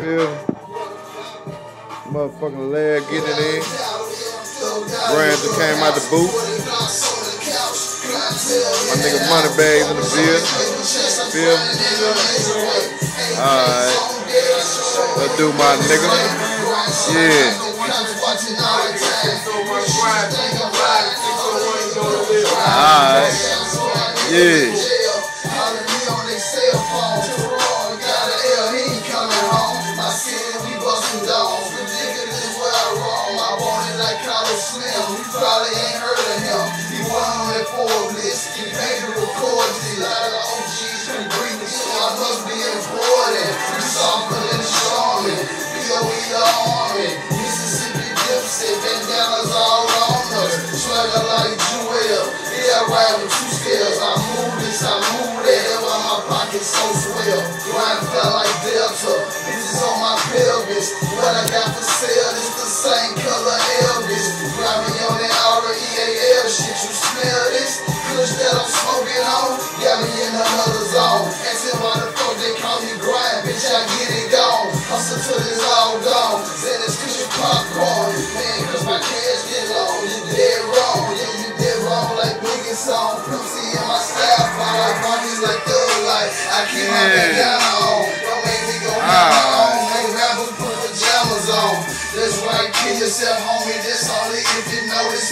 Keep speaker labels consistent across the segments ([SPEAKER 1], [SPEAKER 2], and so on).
[SPEAKER 1] feel? Motherfucking leg getting it in. Brands that came out the booth. My nigga Money Bagz in the field. Feel? Alright. Let's do my nigga. Yeah. Alright. Yeah.
[SPEAKER 2] Slim, you probably ain't heard of him. He won on that Forbes list. He to record this. A lot of the OGs bring me, so I must be important. You saw me in the Charmin, BOE the Army, Mississippi Dipset, bandanas all on us. Swagger like Jewel, yeah, ride with two scales. I move this, I move that, why my pocket's so swell. Grind felt like on, got me in another zone. Asking why the fuck they call me grind, bitch, I get it gone. Hustle till it's all gone. Say this cause you popcorn, man, cause my cash get low. You dead wrong, yeah, you dead wrong like Biggie song. Pussy in my style, fall like monkeys like thug life. I keep my back down on, don't make me go ah. my own. Make rappers put pajamas on. That's right, kill yourself, homie. That's only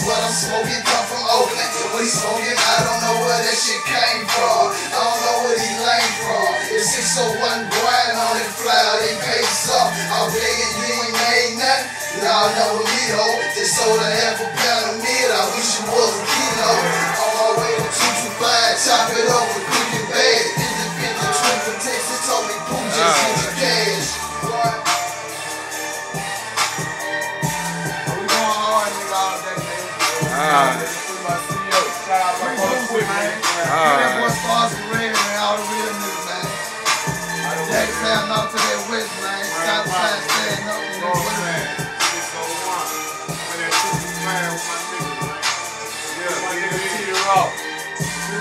[SPEAKER 2] what I'm smoking come from Oakland. What he smoking, I don't know where that shit came from. I don't know where he lame from. It's 601 grind on it, flower, they pay some. All day and you ain't made nothing. Y'all know me, ho. Just sold a half a pound of meat. I wish you was is.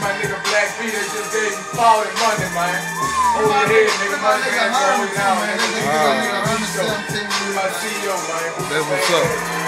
[SPEAKER 3] My nigga Black B, they just gave me 40 money, man. Hold your head, nigga. My nigga ain't going down, man. This is my CEO, man.
[SPEAKER 1] That's what's up.